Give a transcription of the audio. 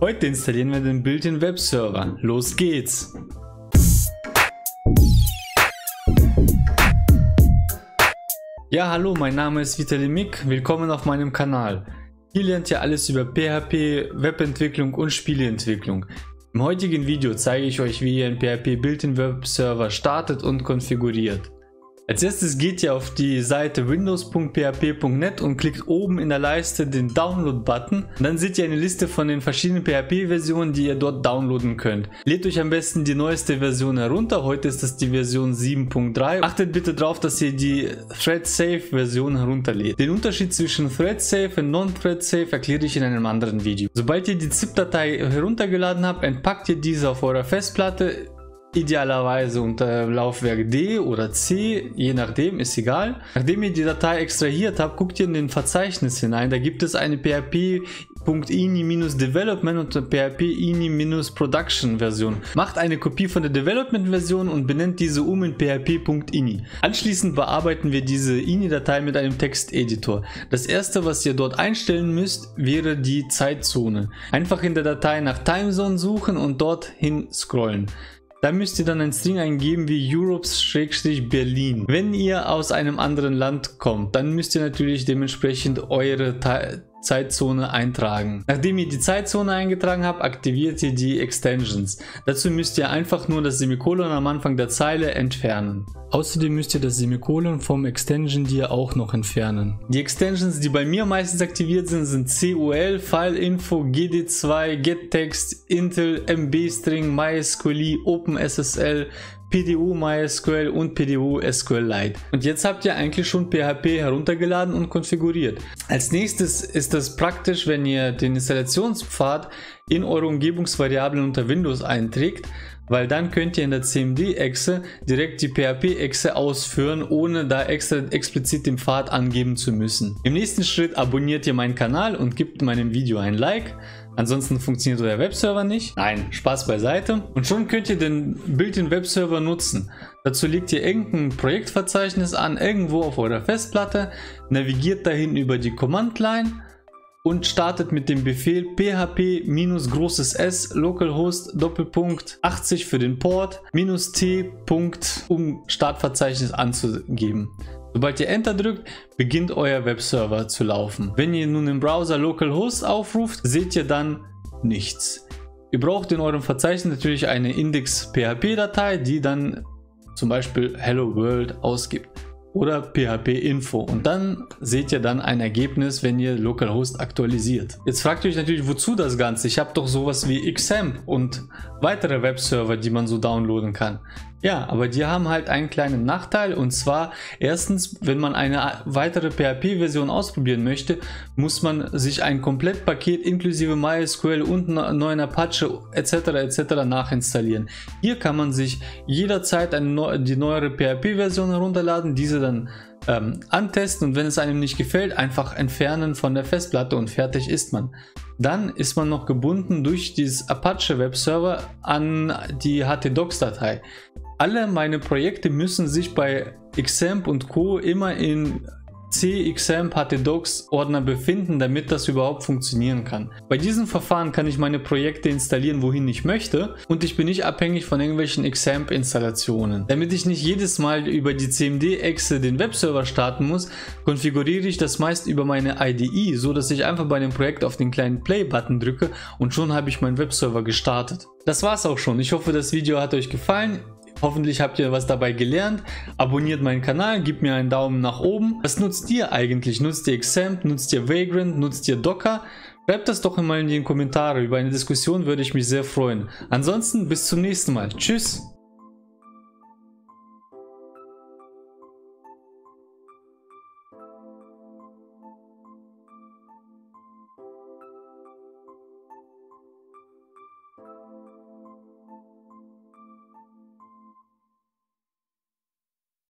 Heute installieren wir den Built-in Web Server. Los geht's! Ja, hallo, mein Name ist Vitali Mik. Willkommen auf meinem Kanal. Hier lernt ihr alles über PHP, Webentwicklung und Spieleentwicklung. Im heutigen Video zeige ich euch, wie ihr einen PHP Built-in Web Server startet und konfiguriert. Als erstes geht ihr auf die Seite windows.php.net und klickt oben in der Leiste den Download-Button. Dann seht ihr eine Liste von den verschiedenen PHP-Versionen, die ihr dort downloaden könnt. Lädt euch am besten die neueste Version herunter. Heute ist das die Version 7.3. Achtet bitte darauf, dass ihr die Thread-Safe-Version herunterlädt. Den Unterschied zwischen Thread-Safe und Non-Thread-Safe erkläre ich in einem anderen Video. Sobald ihr die ZIP-Datei heruntergeladen habt, entpackt ihr diese auf eurer Festplatte Idealerweise unter Laufwerk D oder C, je nachdem, ist egal. Nachdem ihr die Datei extrahiert habt, guckt ihr in den Verzeichnis hinein. Da gibt es eine php.ini-development und php-ini-production Version. Macht eine Kopie von der Development Version und benennt diese um in php.ini. Anschließend bearbeiten wir diese ini-Datei mit einem Texteditor. Das erste, was ihr dort einstellen müsst, wäre die Zeitzone. Einfach in der Datei nach Timezone suchen und dorthin scrollen. Da müsst ihr dann ein String eingeben wie Europes-Berlin. Wenn ihr aus einem anderen Land kommt, dann müsst ihr natürlich dementsprechend eure Zeitzone eintragen. Nachdem ihr die Zeitzone eingetragen habt, aktiviert ihr die Extensions. Dazu müsst ihr einfach nur das Semikolon am Anfang der Zeile entfernen. Außerdem müsst ihr das Semikolon vom Extension dir auch noch entfernen. Die Extensions, die bei mir meistens aktiviert sind, sind CUL, FileInfo, GD2, GetText, Intel, MB-String, MySQL, OpenSSL, PDU MySQL und PDU SQLite. Und jetzt habt ihr eigentlich schon PHP heruntergeladen und konfiguriert. Als nächstes ist es praktisch, wenn ihr den Installationspfad in eure Umgebungsvariablen unter Windows einträgt, weil dann könnt ihr in der CMD-Exe direkt die PHP-Exe ausführen, ohne da extra explizit den Pfad angeben zu müssen. Im nächsten Schritt abonniert ihr meinen Kanal und gebt meinem Video ein Like. Ansonsten funktioniert euer Webserver nicht. Nein, Spaß beiseite. Und schon könnt ihr den Built-in Webserver nutzen. Dazu legt ihr irgendein Projektverzeichnis an, irgendwo auf eurer Festplatte, navigiert dahin über die Command-Line und startet mit dem Befehl php minus großes S localhost Doppelpunkt 80 für den Port minus T Punkt um Startverzeichnis anzugeben. Sobald ihr Enter drückt, beginnt euer Webserver zu laufen. Wenn ihr nun im Browser localhost aufruft, seht ihr dann nichts. Ihr braucht in eurem Verzeichnis natürlich eine index.php-Datei, die dann zum Beispiel Hello World ausgibt oder php-info und dann seht ihr dann ein Ergebnis, wenn ihr localhost aktualisiert. Jetzt fragt ihr euch natürlich, wozu das Ganze? Ich habe doch sowas wie Xamp und weitere Webserver, die man so downloaden kann. Ja, aber die haben halt einen kleinen Nachteil und zwar erstens, wenn man eine weitere PHP-Version ausprobieren möchte, muss man sich ein Komplettpaket inklusive MySQL und neuen Apache etc. etc. nachinstallieren. Hier kann man sich jederzeit eine, die neuere PHP-Version herunterladen, diese dann ähm, antesten und wenn es einem nicht gefällt, einfach entfernen von der Festplatte und fertig ist man. Dann ist man noch gebunden durch dieses Apache Web Server an die htdocs-Datei. Alle meine Projekte müssen sich bei Xamp und Co. immer in CXAMPP HTDocs Ordner befinden, damit das überhaupt funktionieren kann. Bei diesem Verfahren kann ich meine Projekte installieren, wohin ich möchte und ich bin nicht abhängig von irgendwelchen XAMPP Installationen. Damit ich nicht jedes Mal über die CMD-Exe den Webserver starten muss, konfiguriere ich das meist über meine IDE, so dass ich einfach bei dem Projekt auf den kleinen Play-Button drücke und schon habe ich meinen Webserver gestartet. Das war's auch schon. Ich hoffe, das Video hat euch gefallen. Hoffentlich habt ihr was dabei gelernt. Abonniert meinen Kanal, gebt mir einen Daumen nach oben. Was nutzt ihr eigentlich? Nutzt ihr Xamp? Nutzt ihr Vagrant? Nutzt ihr Docker? Schreibt das doch mal in die Kommentare. Über eine Diskussion würde ich mich sehr freuen. Ansonsten bis zum nächsten Mal. Tschüss.